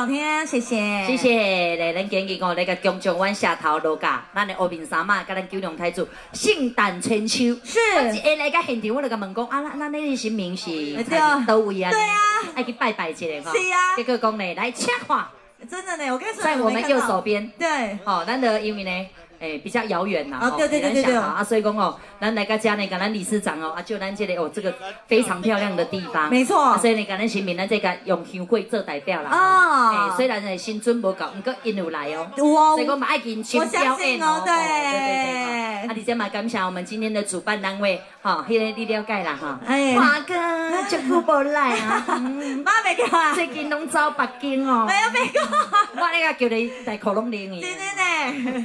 昨天谢谢，谢谢。来，咱建议哦，那个江中湾下头落架，咱的乌面衫嘛，跟咱九龙太子圣诞春秋。是。我一下，来个现场，我来个问讲，啊，那那那是名是在都位啊？对啊，爱去拜拜一下哈。是啊。结果讲呢，来切换。真的呢，我跟你说，在我们右手边。对。好，咱的因为呢。诶，比较遥远呐，哦，对对对对对，啊，所以讲哦，咱来个家呢，跟咱理事长哦，啊，就咱这里哦，这个非常漂亮的地方，没错，所以呢，跟咱新民咱这个用香会做代表啦，哦，诶，虽然呢新春无够，不过因有来哦，哇，所以我嘛爱跟新表演哦，对。对对，啊，而且嘛，感谢我们今天的主办单位，哈，迄个你了解啦哈，哎，华哥，就久无来啊，妈没叫啊，最近拢走北京哦，没有没有，我那个叫你在可龙林去，对对对。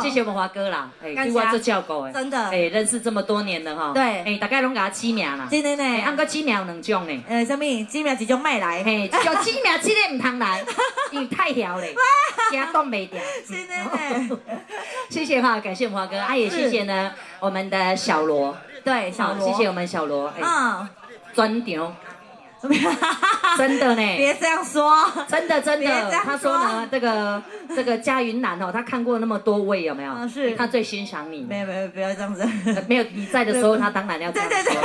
谢谢我们华哥啦，哎，给我做教狗哎，真的，哎，认识这么多年了哈，对，哎，大概拢给他起名啦，真的呢，按个起名有两种呢，呃，什么？起名一种卖来，嘿，叫起名起个唔通来，因为太小嘞，惊冻没掉，真的呢，谢谢哈，感谢我们华哥，啊也谢谢呢我们的小罗，对，小罗，谢谢我们小罗，嗯，专场。真的呢，别这样说，真的真的，他说呢，这个这个嘉云南哦，他看过那么多位，有没有？是，他最欣赏你。没有没有，不要这样子。没有你在的时候，他当然要。对对对，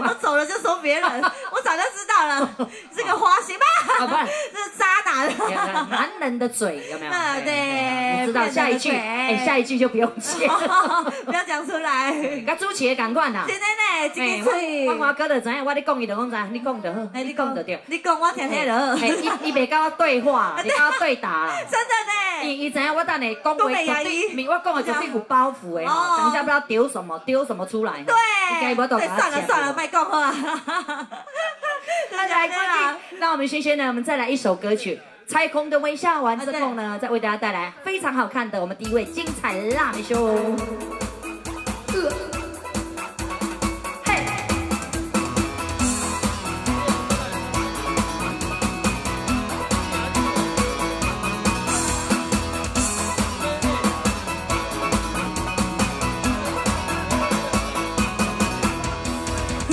我走了就说别人，我早就知道了，这个花心吧？不是，这是渣男。男人的嘴有没有？对，你知道下一句，哎，下一句就不用接，不要讲出来。跟主持人赶快呐。真的呢，今天我花哥的怎样？我你讲伊就讲啥？你讲就好。你讲得对，你讲我听听了。哎，伊伊袂跟我对话，你跟我对答。真的呢。伊伊知影我等下讲话绝对，我讲的绝对有包袱的吼。等一下不知道丢什么，丢什么出来。对。算了算了，卖讲好啊。大家来，那我们轩轩呢，我们再来一首歌曲《彩虹的微笑》。完之后呢，再为大家带来非常好看的我们第一位精彩辣妹秀。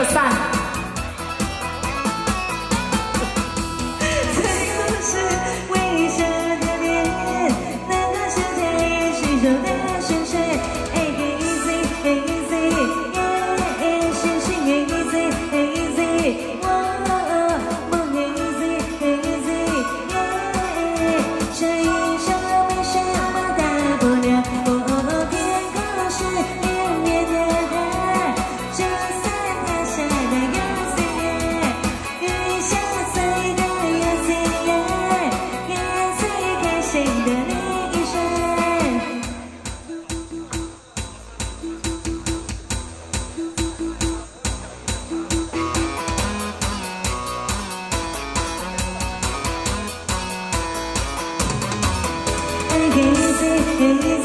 your son. You.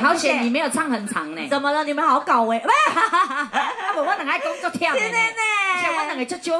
好险，你没有唱很长呢。怎么了？你们好搞哎！不，我两个工作跳。天天呢，我两个就就。